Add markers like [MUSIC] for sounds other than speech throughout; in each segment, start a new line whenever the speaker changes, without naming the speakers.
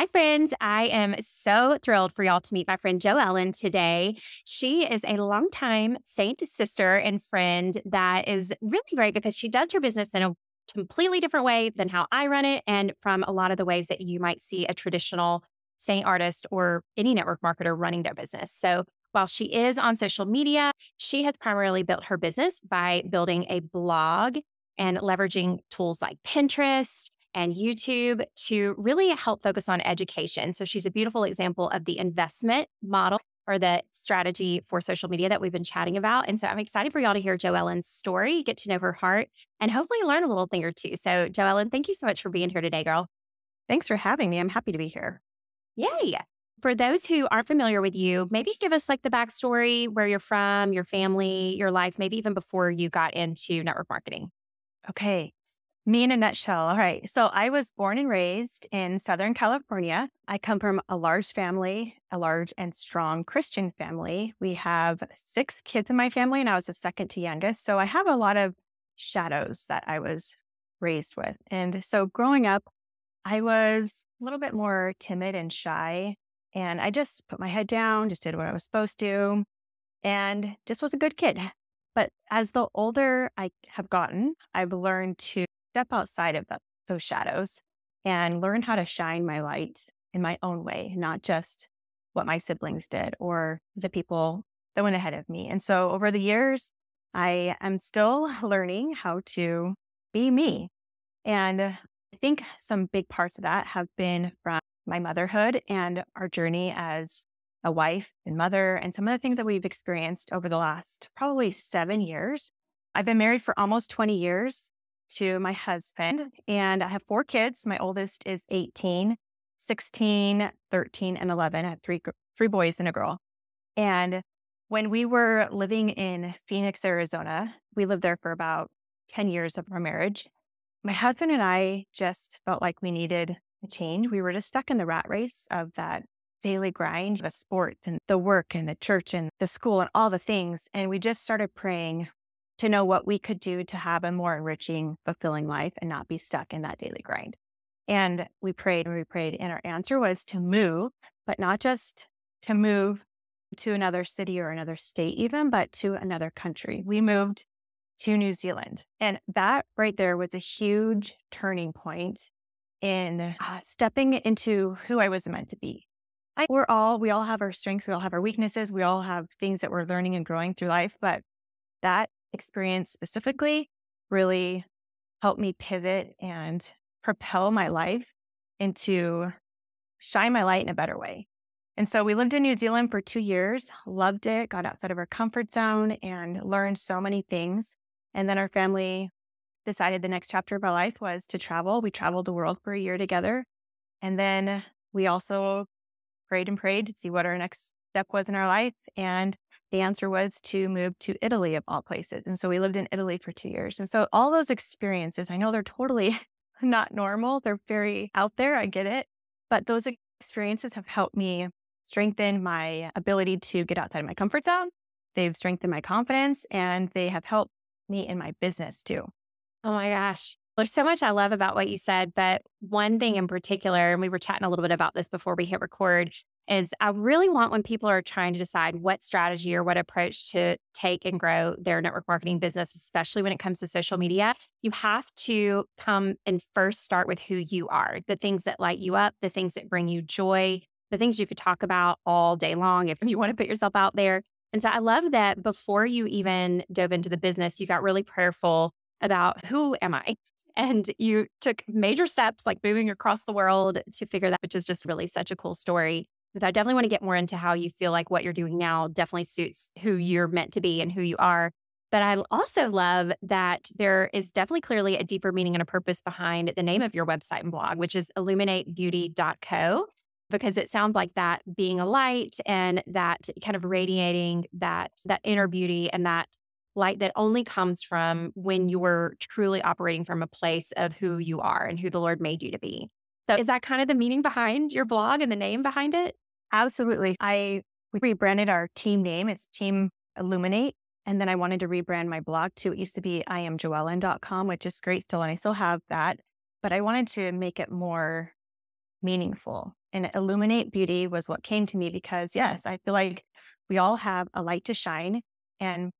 Hi, friends. I am so thrilled for y'all to meet my friend JoEllen today. She is a longtime Seint sister and friend that is really great because she does her business in a completely different way than how I run it, and from a lot of the ways that you might see a traditional Seint artist or any network marketer running their business. So while she is on social media, she has primarily built her business by building a blog and leveraging tools like Pinterest and YouTube to really help focus on education. So she's a beautiful example of the investment model or the strategy for social media that we've been chatting about. And so I'm excited for y'all to hear JoEllen's story, get to know her heart, and hopefully learn a little thing or two. So, JoEllen, thank you so much for being here today, girl.
Thanks for having me. I'm happy to be here.
Yay. For those who aren't familiar with you, maybe give us like the backstory, where you're from, your family, your life, maybe even before you got into network marketing.
Okay. Me in a nutshell. All right. So I was born and raised in Southern California. I come from a large family, a large and strong Christian family. We have six kids in my family, and I was the second to youngest. So I have a lot of shadows that I was raised with. And so growing up, I was a little bit more timid and shy. And I just put my head down, just did what I was supposed to, and just was a good kid. But as the older I have gotten, I've learned to step outside of the, those shadows and learn how to shine my light in my own way, not just what my siblings did or the people that went ahead of me. And so over the years, I am still [LAUGHS] learning how to be me. And I think some big parts of that have been from my motherhood and our journey as a wife and mother, and some of the things that we've experienced over the last probably seven years. I've been married for almost 20 years to my husband. And I have four kids. My oldest is 18, 16, 13, and 11. I have three, three boys and a girl. And when we were living in Phoenix, Arizona, we lived there for about 10 years of our marriage. My husband and I just felt like we needed a change. We were just stuck in the rat race of that daily grind, the sports and the work and the church and the school and all the things. And we just started praying to know what we could do to have a more enriching, fulfilling life and not be stuck in that daily grind. And we prayed and we prayed, and our answer was to move, but not just to move to another city or another state, even, but to another country. We moved to New Zealand. And that right there was a huge turning point in uh, stepping into who I was meant to be. I, we're all, we all have our strengths, we all have our weaknesses, we all have things that we're learning and growing through life. But that experience specifically really helped me pivot and propel my life into shine my light in a better way. And so we lived in New Zealand for two years, loved it, got outside of our comfort zone and learned so many things. And then our family decided the next chapter of our life was to travel. We traveled the world for a year together. And then we also prayed and prayed to see what our next step was in our life. And the answer was to move to Italy, of all places. And so we lived in Italy for two years. And so all those experiences, I know they're totally [LAUGHS] not normal, they're very out there. I get it. But those experiences have helped me strengthen my ability to get outside of my comfort zone. They've strengthened my confidence and they have helped me in my business too.
Oh my gosh. There's so much I love about what you said, but one thing in particular, and we were chatting a little bit about this before we hit record, is I really want when people are trying to decide what strategy or what approach to take and grow their network marketing business, especially when it comes to social media, you have to come and first start with who you are, the things that light you up, the things that bring you joy, the things you could talk about all day long if [LAUGHS] you want to put yourself out there. And so I love that before you even dove into the business, you got really prayerful about who am I? [LAUGHS] And you took major steps like moving across the world to figure that, which is just really such a cool story. But I definitely want to get more into how you feel like what you're doing now definitely suits who you're meant to be and who you are. But I also love that there is definitely clearly a deeper meaning and a purpose behind the name of your website and blog, which is illuminatebeauty.co, because it sounds like that being a light and that kind of radiating that that inner beauty and that light that only comes from when you're truly operating from a place of who you are and who the Lord made you to be. So is that kind of the meaning behind your blog and the name behind it?
Absolutely. I we rebranded our team name. It's Team Illuminate. And then I wanted to rebrand my blog too. It used to be iamjoellen.com, which is great still, and I still have that. But I wanted to make it more meaningful and illuminate beauty was what came to me because, yes, I feel like we all have a light to shine and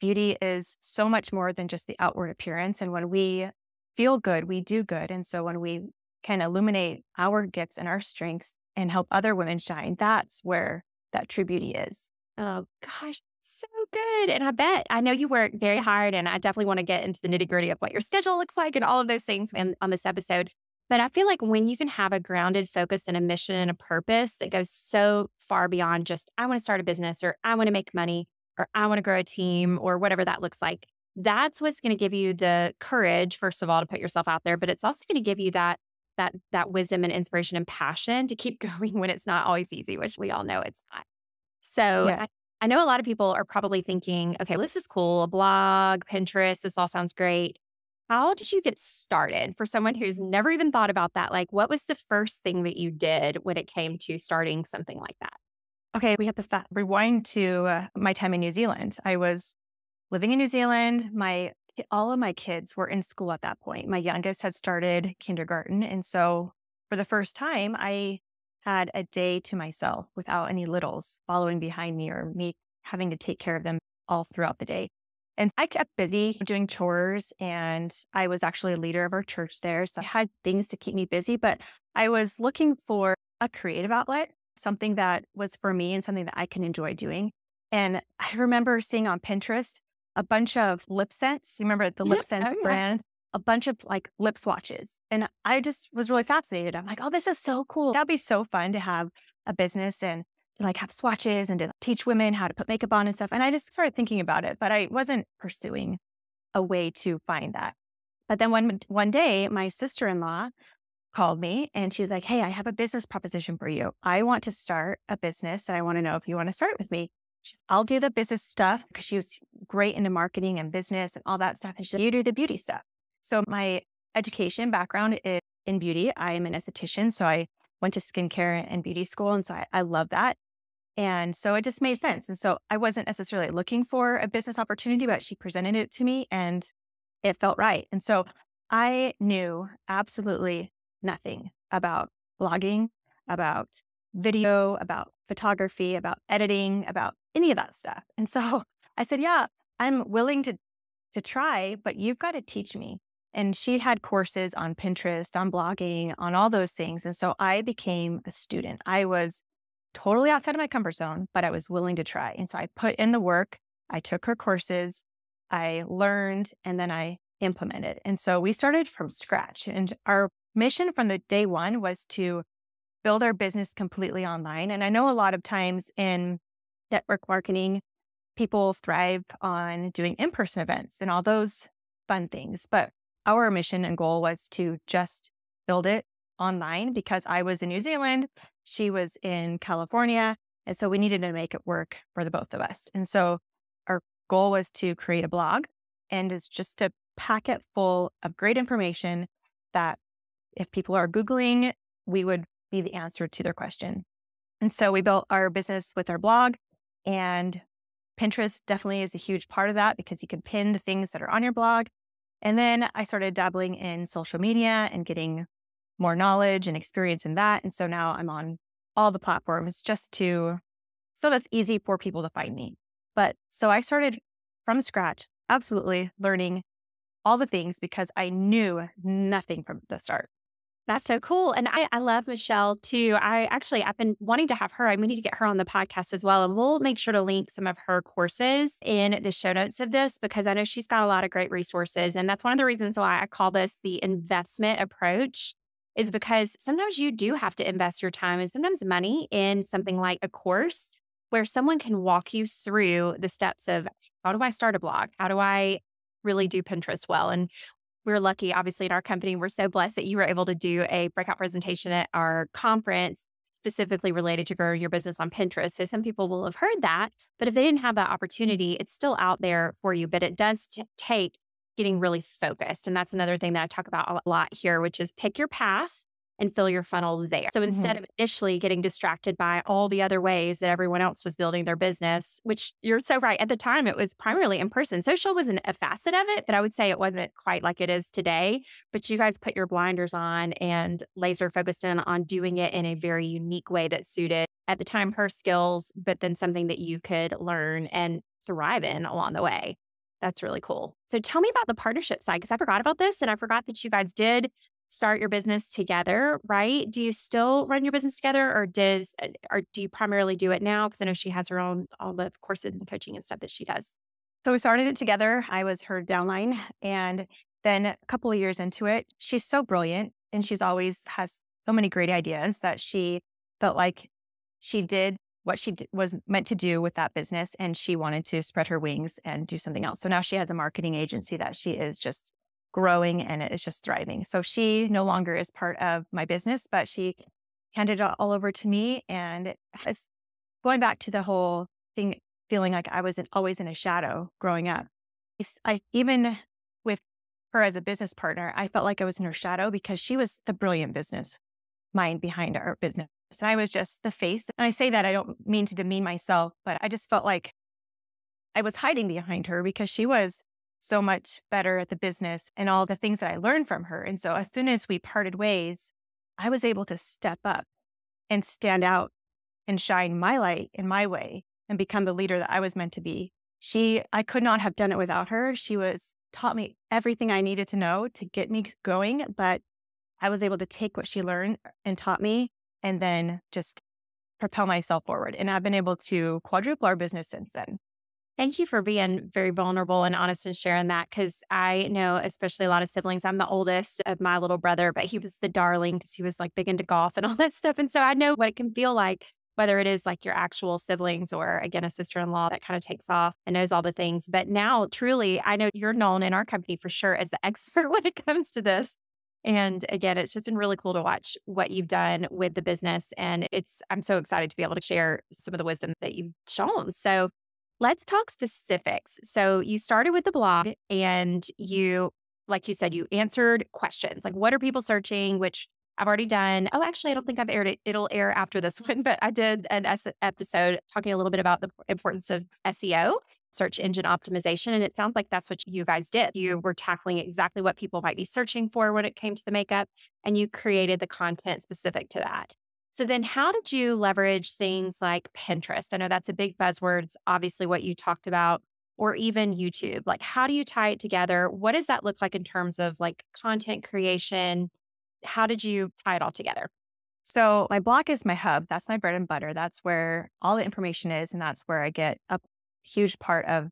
beauty is so much more than just the outward appearance. And when we feel good, we do good. And so when we can illuminate our gifts and our strengths and help other women shine, that's where that true beauty is.
Oh, gosh, so good. And I bet I know you work very hard, and I definitely want to get into the nitty gritty of what your schedule looks like and all of those things in, on this episode. But I feel like when you can have a grounded focus and a mission and a purpose that goes so far beyond just, I want to start a business or I want to make money or I want to grow a team or whatever that looks like, that's what's going to give you the courage, first of all, to put yourself out there. But it's also going to give you that that that wisdom and inspiration and passion to keep [LAUGHS] going when it's not always easy, which we all know it's not. So yeah. I, I know a lot of people are probably thinking, okay, well, this is cool, a blog, Pinterest, this all sounds great. How did you get started for someone who's never even thought about that? Like, what was the first thing that you did when it came to starting something like that?
Okay, we have to fa- rewind to uh, my time in New Zealand. I was living in New Zealand. My all of my kids were in school at that point. My youngest had started kindergarten, and so for the first time, I had a day to myself without any littles following behind me or me having to take care of them all throughout the day. And I kept busy doing chores and I was actually a leader of our church there. So I had things to keep me busy, but I was looking for a creative outlet, something that was for me and something that I can enjoy doing. And I remember seeing on Pinterest a bunch of LipSense. You remember the lip yep. scent oh, yeah. brand? A bunch of like lip swatches. And I just was really fascinated. I'm like, oh, this is so cool. That'd be so fun to have a business and to like have swatches and to teach women how to put makeup on and stuff. And I just started thinking about it, but I wasn't pursuing a way to find that. But then one one day, my sister in law called me and she was like, Hey, I have a business proposition for you. I want to start a business and I want to know if you want to start with me. She's, I'll do the business stuff because she was great into marketing and business and all that stuff. And she You do the beauty stuff. So my education background is in beauty. I am an esthetician. So I went to skincare and beauty school. And so I, I love that. And so it just made sense. And so I wasn't necessarily looking for a business opportunity, but she presented it to me and it felt right. And so I knew absolutely nothing about blogging, about video, about photography, about editing, about any of that stuff. And so [LAUGHS] I said, Yeah, I'm willing to to try, but you've got to teach me. And she had courses on Pinterest, on blogging, on all those things. And so I became a student. I was totally outside of my comfort zone, but I was willing to try. And so I put in the work. I took her courses, I learned, and then I implemented. And so we started from scratch. And our mission from the day one was to build our business completely online. And I know a lot of times in network marketing, people thrive on doing in person events and all those fun things. But our mission and goal was to just build it online because I was in New Zealand, she was in California. And so we needed to make it work for the both of us. And so our goal was to create a blog and it's just a packet full of great information that if people are Googling, we would be the answer to their question. And so we built our business with our blog and Pinterest definitely is a huge part of that because you can pin the things that are on your blog. And then I started dabbling in social media and getting more knowledge and experience in that. And so now I'm on all the platforms just to, so that's easy for people to find me. But so I started from scratch, absolutely learning all the things because I knew nothing from the start.
That's so cool. And I, I love Michelle too. I actually, I've been wanting to have her. I need to get her on the podcast as well. And we'll make sure to link some of her courses in the show notes of this because I know she's got a lot of great resources. And that's one of the reasons why I call this the investment approach is because sometimes you do have to invest your time and sometimes money in something like a course where someone can walk you through the steps of how do I start a blog? How do I really do Pinterest well? And we're lucky, obviously, in our company, we're so blessed that you were able to do a breakout presentation at our conference specifically related to growing your business on Pinterest. So some people will have heard that, but if they didn't have that opportunity, it's still out there for you. But it does t- take getting really focused. And that's another thing that I talk about a lot here, which is pick your path and fill your funnel there. So instead mm-hmm. of initially getting distracted by all the other ways that everyone else was building their business, which you're so right. At the time, it was primarily in person. Social was an, a facet of it, but I would say it wasn't quite like it is today. But you guys put your blinders on and laser focused in on doing it in a very unique way that suited at the time her skills, but then something that you could learn and thrive in along the way. That's really cool. So tell me about the partnership side because I forgot about this and I forgot that you guys did start your business together, right? Do you still run your business together or does uh, or do you primarily do it now? Because I know she has her own all the courses and coaching and stuff that she does.
So we started it together. I was her downline. And then a couple of years into it, she's so brilliant and she's always has so many great ideas that she felt like she did what she was meant to do with that business and she wanted to spread her wings and do something else. So now she has a marketing agency that she is just growing and it is just thriving. So she no longer is part of my business, but she handed it all over to me. And it's going back to the whole thing, feeling like I was in, always in a shadow growing up. I even with her as a business partner, I felt like I was in her shadow because she was the brilliant business mind behind our business. And I was just the face. And I say that I don't mean to demean myself, but I just felt like I was hiding behind her because she was so much better at the business and all the things that I learned from her. And so as soon as we parted ways, I was able to step up and stand out and shine my light in my way and become the leader that I was meant to be. She, I could not have done it without her. She was taught me everything I needed to know to get me going, but I was able to take what she learned and taught me and then just propel myself forward. And I've been able to quadruple our business since then.
Thank you for being very vulnerable and honest and sharing that because I know, especially a lot of siblings, I'm the oldest of my little brother, but he was the darling because he was like big into golf and [LAUGHS] all that stuff. And so I know what it can feel like, whether it is like your actual siblings or again, a sister in law that kind of takes off and knows all the things. But now, truly, I know you're known in our company for sure as the [LAUGHS] expert when it comes to this. And again, it's just been really cool to watch what you've done with the business. And it's, I'm so excited to be able to share some of the wisdom that you've shown. So, Let's talk specifics. So you started with the blog and mm-hmm. you, like you said, you answered questions like what are people searching, which I've already done. Oh, actually, I don't think I've aired it. It'll air after this [LAUGHS] one, but I did an episode talking a little bit about the importance of SEO, search engine optimization. And it sounds like that's what you guys did. You were tackling exactly what people might be searching for when it came to the makeup, and you created the content specific to that. So then how did you leverage things like Pinterest? I know that's a big buzzword. It's obviously what you talked about or even YouTube. Like how do you tie it together? What does that look like in terms of like content creation? How did you tie it all together?
So my blog is my hub. That's my bread and butter. That's where all the information is and that's where I get a huge part of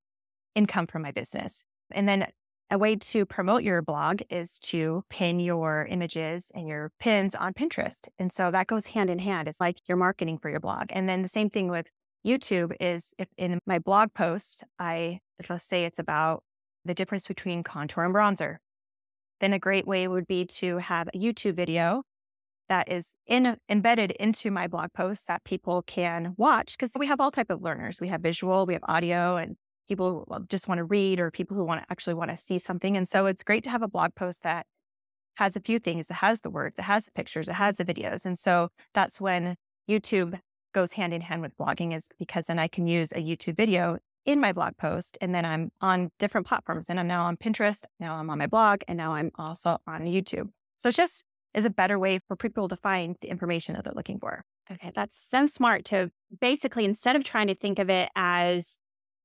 income from my business. And then a way to promote your blog is to pin your images and your pins on Pinterest. And so that goes hand in hand. It's like you're marketing for your blog. And then the same thing with YouTube is if in my blog post, I let's say it's about the difference between contour and bronzer, then a great way would be to have a YouTube video that is in, embedded into my blog post that people can watch because we have all type of learners. We have visual, we have audio, and people who just want to read or people who want to actually want to see something. And so it's great to have a blog post that has a few things. It has the words, it has the pictures, it has the videos. And so that's when YouTube goes hand in hand with blogging is because then I can use a YouTube video in my blog post and then I'm on different platforms and I'm now on Pinterest, now I'm on my blog and now I'm also on YouTube. So it just is a better way for people to find the information that they're looking for.
Okay, that's so smart to basically instead of trying to think of it as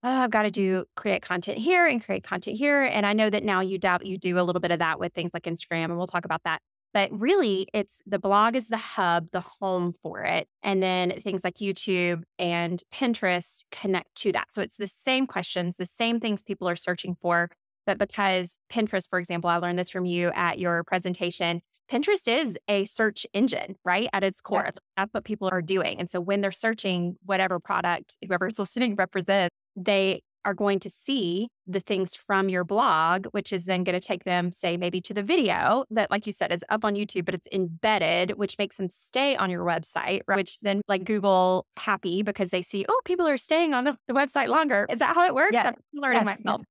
oh, I've got to do create content here and create content here. And I know that now you doubt you do a little bit of that with things like Instagram, and we'll talk about that. But really, it's the blog is the hub, the home for it. And then things like YouTube and Pinterest connect to that. So it's the same questions, the same things people are searching for. But because Pinterest, for example, I learned this from you at your presentation. Pinterest is a search engine, right? At its core. Yeah. That's what people are doing. And so when they're searching whatever product whoever's [LAUGHS] listening represents, they are going to see the things from your blog, which is then going to take them, say, maybe to the video that, like you said, is up on YouTube, but it's embedded, which makes them stay on your website, right? which then like Google happy because they see, oh, people are staying on the, the website longer. Is that how it works?
Yeah.
I'm learning yes. myself.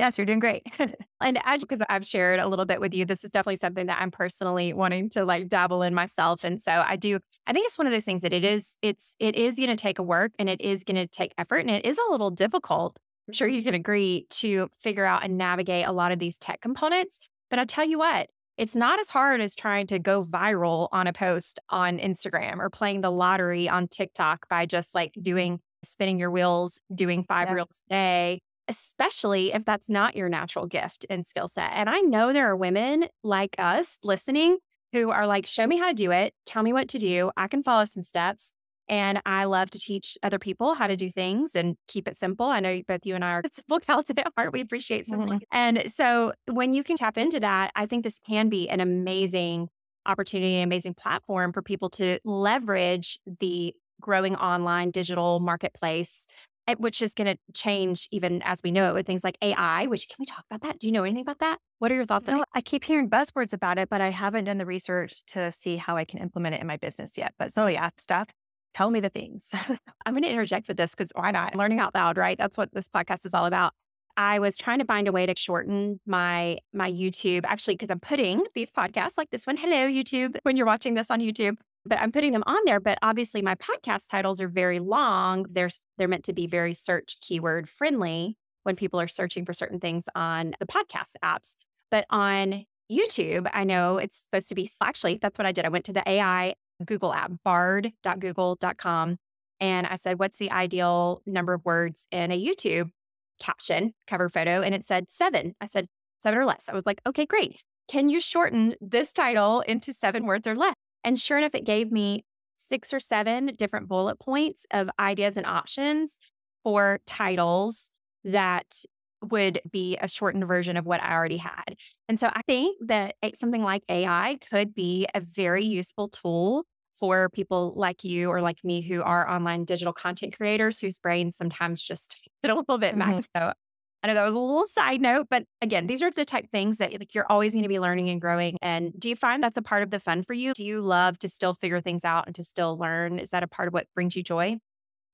Yes, you're doing great. [LAUGHS]
and as I've shared a little bit with you, this is definitely something that I'm personally wanting to like dabble in myself. And so I do, I think it's one of those things that it is, it's, it is going to take a work and it is going to take effort and it is a little difficult. I'm sure you can agree to figure out and navigate a lot of these tech components. But I tell you what, it's not as hard as trying to go viral on a post on Instagram or playing the lottery on TikTok by just like doing spinning your wheels, doing five yes. reels a day, especially if that's not your natural gift and skill set. And I know there are women like us listening who are like, show me how to do it. Tell me what to do. I can follow some steps. And I love to teach other people how to do things and keep it simple. I know both you and I are [LAUGHS] simple gals at heart. We appreciate simple. Mm-hmm. [LAUGHS] And so when you can tap into that, I think this can be an amazing opportunity, an amazing platform for people to leverage the growing online digital marketplace Eh, which is going to change even as we know it with things like AI, which can we talk about that? Do you know anything about that? What are your thoughts
no, I keep hearing buzzwords about it, but I haven't done the research to see how I can implement it in my business yet. But so yeah, stuff. Tell me the things. [LAUGHS]
I'm going to interject with this because why not? Learning out loud, right? That's what this podcast is all about. I was trying to find a way to shorten my my YouTube actually because I'm putting these podcasts like this one. Hello YouTube when you're watching this on YouTube but I'm putting them on there. But obviously, my podcast titles are very long. They're they're meant to be very search keyword friendly when people are searching for certain things on the podcast apps. But on YouTube, I know it's supposed to be actually that's what I did. I went to the AI Google app, bard.google.com, and I said, "What's the ideal number of words in a YouTube caption cover photo?" And it said seven. I said seven or less. I was like, "Okay, great." Can you shorten this title into seven words or less? And sure enough, it gave me six or seven different bullet points of ideas and options for titles that would be a shortened version of what I already had. And so I think that something like AI could be a very useful tool for people like you or like me who are online digital content creators whose brains sometimes just [LAUGHS] get a little bit mm-hmm. maxed I know that was a little side note, but again, these are the type things that like you're always going to be learning and growing. And do you find that's a part of the fun for you? Do you love to still figure things out and to still learn? Is that a part of what brings you joy?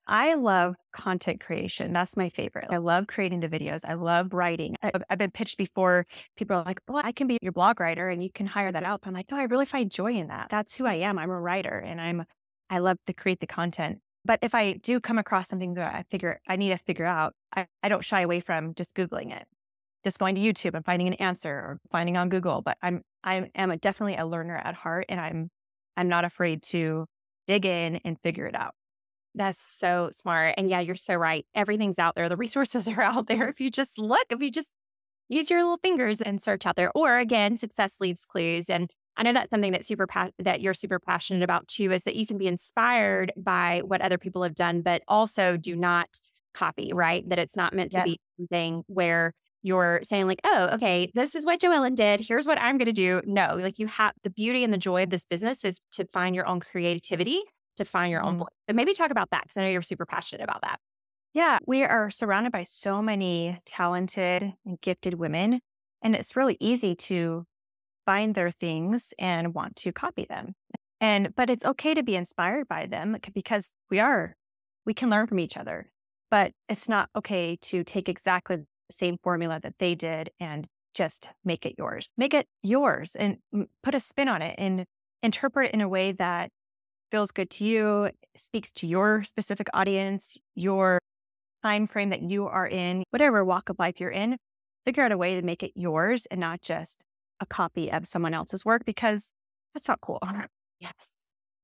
I love content creation. That's my favorite. I love creating the videos. I love writing. I've, I've been pitched before. People are like, well, I can be your blog writer, and you can hire that out." I'm like, "No, I really find joy in that. That's who I am. I'm a writer, and I'm I love to create the content." But if I do come across something that I figure I need to figure out, I, I don't shy away from just Googling it, just going to YouTube and finding an answer or finding on Google. But I'm I am a, definitely a learner at heart, and I'm I'm not afraid to dig in and figure it out.
That's so smart. And yeah, you're so right. Everything's out there. The resources [LAUGHS] are out there. If you just look, if you just use your little fingers and search out there. Or again, success leaves clues. And I know that's something that super pa- that you're super passionate about too is that you can be inspired by what other people have done, but also do not copy, right? That it's not meant to yes. be something where you're saying like, oh, okay, this is what JoEllen did. Here's what I'm going to do. No, like you have the beauty and the joy of this business is to find your own creativity, to find your mm-hmm. own voice. But maybe talk about that because I know you're super passionate about that.
Yeah, we are surrounded by so many talented and gifted women, and it's really easy to find their things and want to copy them. And, but it's okay to be inspired by them because we are, we can learn from each other. But it's not okay to take exactly the same formula that they did and just make it yours. Make it yours and put a spin on it and interpret it in a way that feels good to you, speaks to your specific audience, your time frame that you are in, whatever walk of life you're in. Figure out a way to make it yours and not just a copy of someone else's work because that's not cool. Uh-huh.
Yes.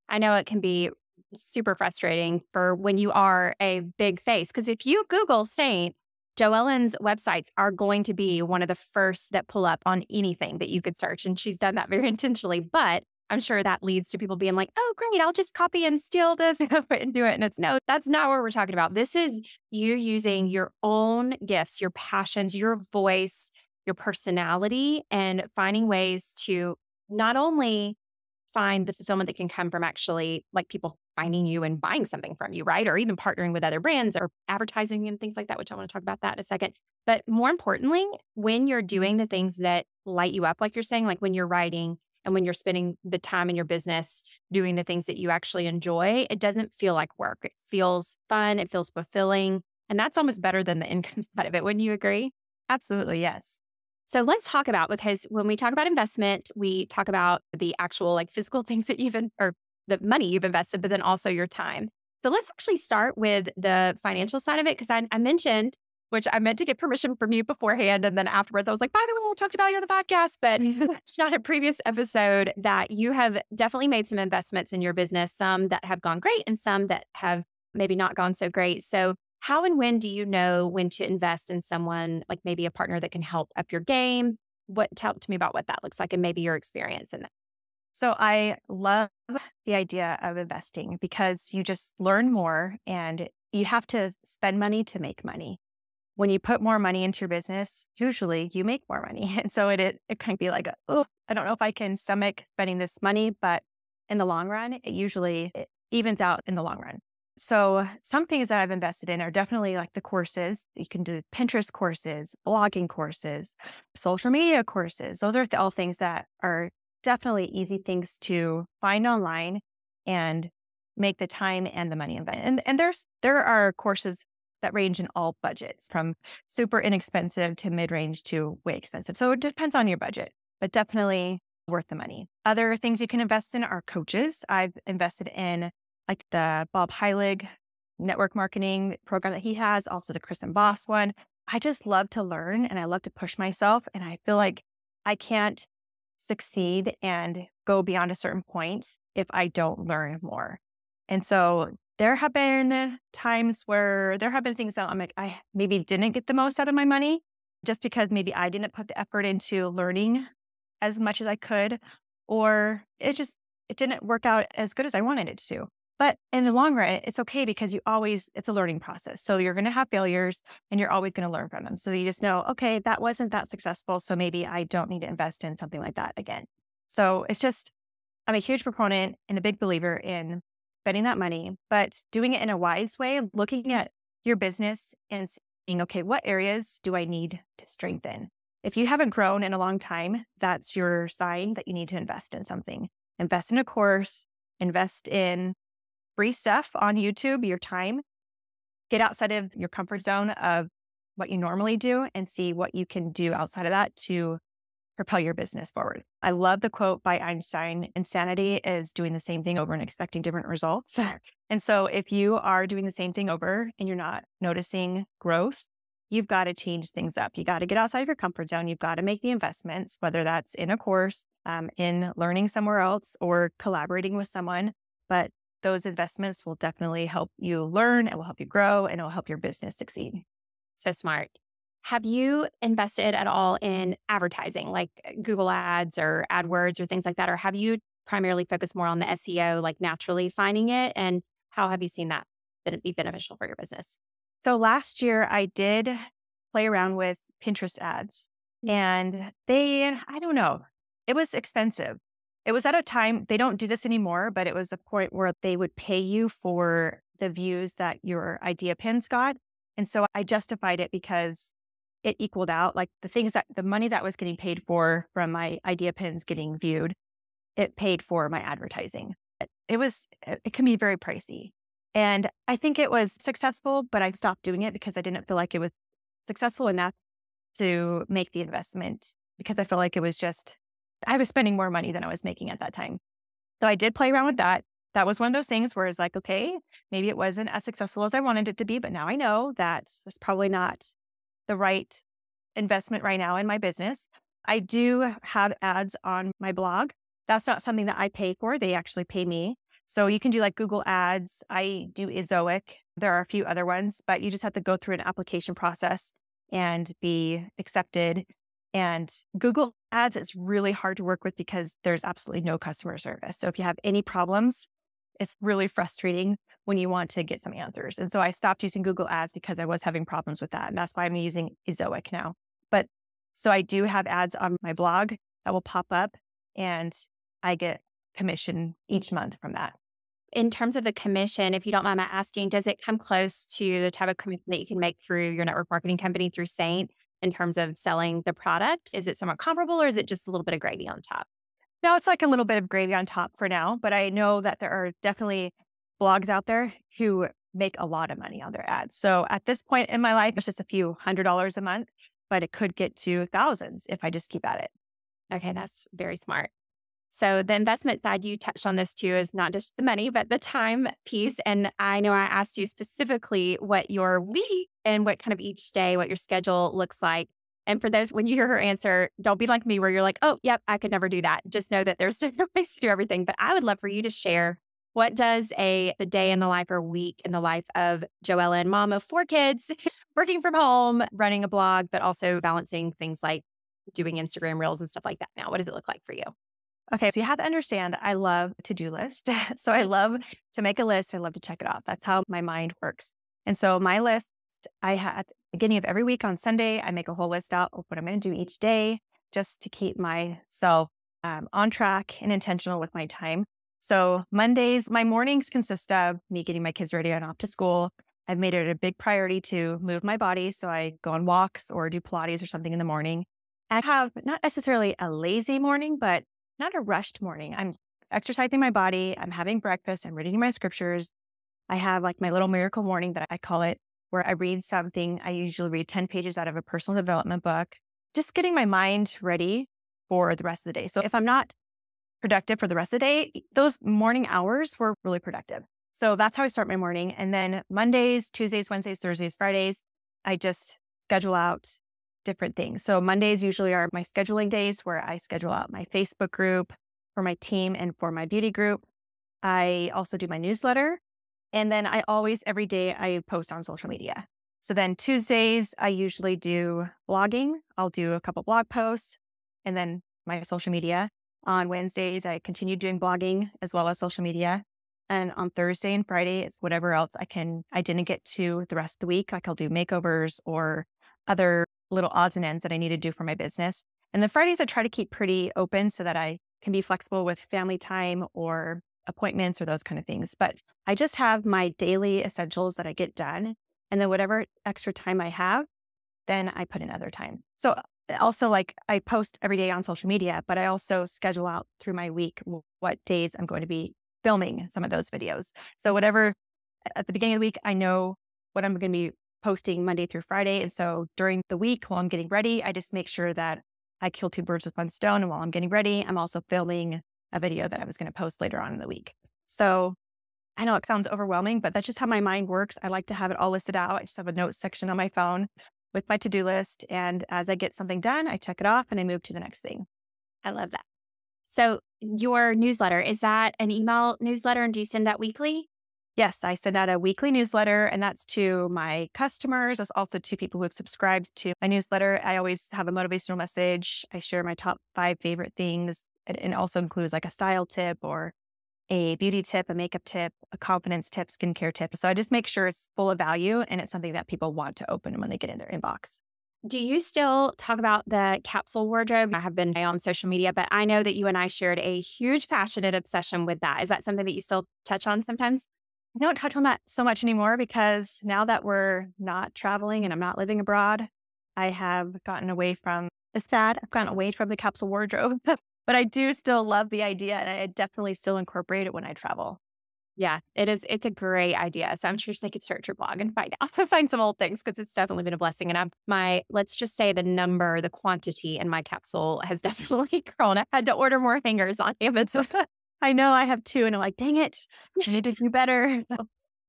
I know it can be super frustrating for when you are a big face. Because if you Google Seint, JoEllen's websites are going to be one of the first that pull up on anything that you could search. And she's done that very [LAUGHS] intentionally. But I'm sure that leads to people being like, oh, great, I'll just copy and steal this [LAUGHS] and do it. And it's no, that's not what we're talking about. This is mm. you using your own gifts, your passions, your voice, your personality and finding ways to not only find the fulfillment that can come from actually like people finding you and buying something from you, right? Or even partnering with other brands or advertising and things like that, which I want to talk about that in a second. But more importantly, when you're mm-hmm. doing the things that light you up, like you're saying, like when you're writing and when you're spending the time in your business doing the things that you actually enjoy, it doesn't feel like work. It feels fun, it feels fulfilling. And that's almost better than the income [LAUGHS] side of it. Wouldn't you agree?
Absolutely, yes.
So let's talk about because when we talk about investment, we talk about the actual like physical [LAUGHS] things that you've in, or the money you've invested, but then also your time. So let's actually start with the financial side of it because I, I, mentioned, which I meant to get permission from you beforehand, and then afterwards I was like, by the way, we talked about you on the podcast, but it's [LAUGHS] [LAUGHS] not a previous episode that you have definitely made some investments in your business, some that have gone great and some that have maybe not gone so great. So how and when do you know when to invest in someone, like maybe a partner that can help up your game? What talk to me about what that looks like and maybe your experience in that.
So I love the idea of investing because you just learn more and you have to spend money to make money. When you put more money into your business, usually you make more money. [LAUGHS] And so it it, it can be like, oh, I don't know if I can stomach spending this money, but in the long run, it usually it evens out in the long run. So, some things that I've invested in are definitely like the courses. You can do Pinterest courses, blogging courses, social media courses. Those are all things that are definitely easy things to find online and make the time and the money invest. And, and there's there are courses that range in all budgets from super inexpensive to mid-range to way expensive. So it depends on your budget, but definitely worth the money. Other things you can invest in are coaches. I've invested in like the Bob Heiloo network marketing program that he has, also the Kristen Boss one. I just love to learn and I love to push myself. And I feel like I can't succeed and go beyond a certain point if I don't learn more. And so there have been times where there have been things that I'm like, I maybe didn't get the most out of my money just because maybe I didn't put the effort into learning as much as I could, or it just it didn't work out as good as I wanted it to. But in the long run, it's okay because you always, it's a learning process. So you're going to have failures and you're always going to learn from them. So you just know, okay, that wasn't that successful. So maybe I don't need to invest in something like that again. So it's just, I'm a huge proponent and a big believer in spending that money, but doing it in a wise way, looking at your business and saying, okay, what areas do I need to strengthen? If you haven't grown in a long time, that's your sign that you need to invest in something. Invest in a course, invest in free stuff on YouTube, your time. Get outside of your comfort zone of what you normally do and see what you can do outside of that to propel your business forward. I love the quote by Einstein insanity is doing the same thing over and expecting different results. [LAUGHS] and so if you are doing the same thing over and you're not noticing growth, you've got to change things up. You got to get outside of your comfort zone. You've got to make the investments, whether that's in a course, um, in learning somewhere else, or collaborating with someone. But those investments will definitely help you learn, it will help you grow, and it will help your business succeed.
So smart. Have you invested at all in advertising like uh, Google Ads or AdWords or things like that? Or have you primarily focused more on the SEO, like naturally finding it? And how have you seen that be beneficial for your business?
So last year, I did play around with Pinterest ads mm. and they, I don't know, it was expensive. It was at a time, they don't do this anymore, but it was a point where they would pay you for the views that your idea pins got. And so I justified it because it equaled out like the things that the money that was getting paid for from my idea pins getting viewed, it paid for my advertising. It was, it can be very pricey. And I think it was successful, but I stopped doing it because I didn't feel like it was successful enough to make the investment because I felt like it was just I was spending more money than I was making at that time. So I did play around with that. That was one of those things where it's like, okay, maybe it wasn't as successful as I wanted it to be, but now I know that that's probably not the right investment right now in my business. I do have ads on my blog. That's not something that I pay for. They actually pay me. So you can do like Google Ads. I do Ezoic. There are a few other ones, but you just have to go through an application process and be accepted and Google Ads is really hard to work with because there's absolutely no customer service. So if you have any problems, it's really frustrating when you want to get some answers. And so I stopped using Google Ads because I was having problems with that. And that's why I'm using Ezoic now. But so I do have ads on my blog that will pop up and I get commission each month from that.
In terms of the commission, if you don't mind my asking, does it come close to the type of commission that you can make through your network marketing company through Seint? In terms of selling the product? Is it somewhat comparable or is it just a little bit of gravy on top?
No, it's like a little bit of gravy on top for now, but I know that there are definitely blogs out there who make a lot of money on their ads. So at this point in my life, it's just a few hundred dollars a month, but it could get to thousands if I just keep at it.
Okay, that's very smart. So the investment side, you touched on this too, is not just the money, but the time mm-hmm. piece. And I know I asked you specifically what your week and what kind of each day, what your schedule looks like. And for those, when you hear her answer, don't be like me where you're like, oh, yep, I could never do that. Just know that there's [LAUGHS] different ways to do everything. But I would love for you to share what does a the day in the life or week in the life of JoEllen and mom of four kids, [LAUGHS] working from home, running a blog, but also balancing things like doing Instagram reels and stuff like that now? What does it look like for you?
Okay, so you have to understand I love to-do list. [LAUGHS] so I love to make a list. I love to check it off. That's how my mind works. And so my list, I have at the beginning of every week on Sunday, I make a whole list out of what I'm going to do each day just to keep myself um, on track and intentional with my time. So Mondays, my mornings consist of me getting my kids ready and off to school. I've made it a big priority to move my body. So I go on walks or do Pilates or something in the morning. I have not necessarily a lazy morning, but not a rushed morning. I'm exercising my body, I'm having breakfast, I'm reading my scriptures. I have like my little miracle morning that I call it, where I read something. I usually read 10 pages out of a personal development book, just getting my mind ready for the rest of the day. So if I'm not productive for the rest of the day, those morning hours were really productive. So that's how I start my morning. And then Mondays, Tuesdays, Wednesdays, Thursdays, Fridays, I just schedule out different things. So Mondays usually are my scheduling days where I schedule out my Facebook group for my team and for my beauty group. I also do my newsletter. And then I always, every day, I post on social media. So then Tuesdays, I usually do blogging. I'll do a couple blog posts and then my social media. On Wednesdays, I continue doing blogging as well as social media. And on Thursday and Friday, it's whatever else I can, I didn't get to the rest of the week. Like I'll do makeovers or other little odds and ends that I need to do for my business. And the Fridays I try to keep pretty open so that I can be flexible with family time or appointments or those kind of things. But I just have my daily essentials that I get done. And then whatever extra time I have, then I put in other time. So uh, also like I post every day on social media, but I also schedule out through my week what days I'm going to be filming some of those videos. So whatever at the beginning of the week, I know what I'm going to be posting Monday through Friday. And so during the week while I'm getting ready, I just make sure that I kill two birds with one stone. And while I'm getting ready, I'm also filming a video that I was going to post later on in the week. So I know it sounds overwhelming, but that's just how my mind works. I like to have it all listed out. I just have a notes section on my phone with my to do list. And as I get something done, I check it off and I move to the next thing.
I love that. So, your newsletter, is that an email newsletter and do you send that weekly?
Yes, I send out a weekly newsletter, and that's to my customers. That's also to people who have subscribed to my newsletter. I always have a motivational message. I share my top five favorite things. It, also includes like a style tip or a beauty tip, a makeup tip, a confidence tip, skincare tip. So I just make sure it's full of value and it's something that people want to open when they get in their inbox.
Do you still talk about the capsule wardrobe? I have been on social media, but I know that you and I shared a huge passionate obsession with that. Is that something that you still touch on sometimes?
I don't touch on that so much anymore because now that we're not traveling and I'm not living abroad, I have gotten away from it's sad. I've gotten away from the capsule wardrobe, [LAUGHS] but I do still love the idea and I definitely still incorporate it when I travel.
Yeah, it is. It's a great idea. So I'm sure they could search your blog and find [LAUGHS] out, find some old things because it's definitely been a blessing. And I'm my, let's just say the number, the quantity in my capsule has [LAUGHS] definitely grown. I had to order more hangers on Amazon.
I know I have two, and I'm like, dang it, I need to [LAUGHS] do better.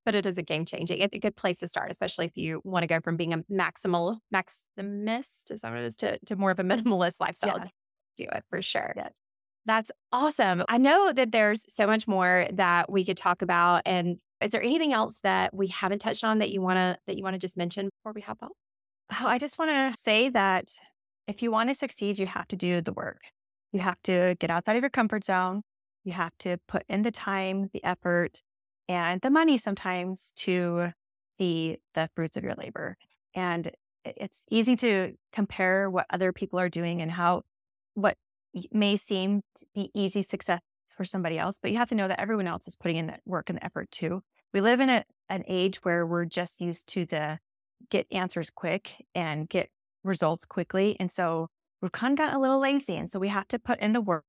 but it is a game changing. It's a good place to start, especially if you want to go from being a maximal maximist, is that what it is, to, to more of a [LAUGHS] minimalist lifestyle. Yeah. Do it for sure. Yeah. That's awesome. I know that there's so much more that we could talk about. And is there anything else that we haven't touched on that you wanna that you want to just mention before we hop out?
Oh, I just want to say that if you want to succeed, you have to do the work. You have to get outside of your comfort zone. You have to put in the time, the effort, and the money sometimes to see the fruits of your labor. And it's easy to compare what other people are doing and how what may seem to be easy success for somebody else, but you have to know that everyone else is putting in that work and effort too. We live in a, an age where we're just used to the get answers quick and get results quickly. And so we've kind of gotten a little lazy. And so we have to put in the work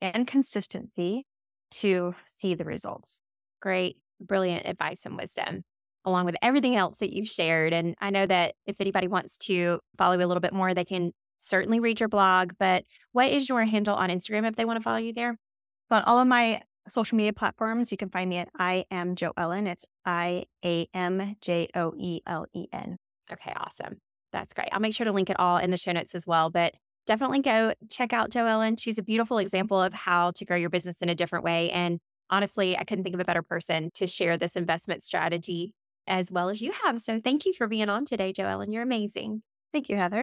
and consistency to see the results.
Great, brilliant advice and wisdom. along with everything else that you've shared. And I know that if anybody wants to follow you a little bit more, they can certainly read your blog. But what is your handle on Instagram if they want to follow you there?
On all of my social media platforms, you can find me at I am JoEllen. It's I A M J O E L E N.
Okay, awesome. That's great. I'll make sure to link it all in the show notes as well. But definitely go check out JoEllen. She's a beautiful example of how to grow your business in a different way. And honestly, I couldn't think of a better person to share this investment strategy as well as you have. So thank you for being on today, JoEllen. You're amazing.
Thank you, Heather.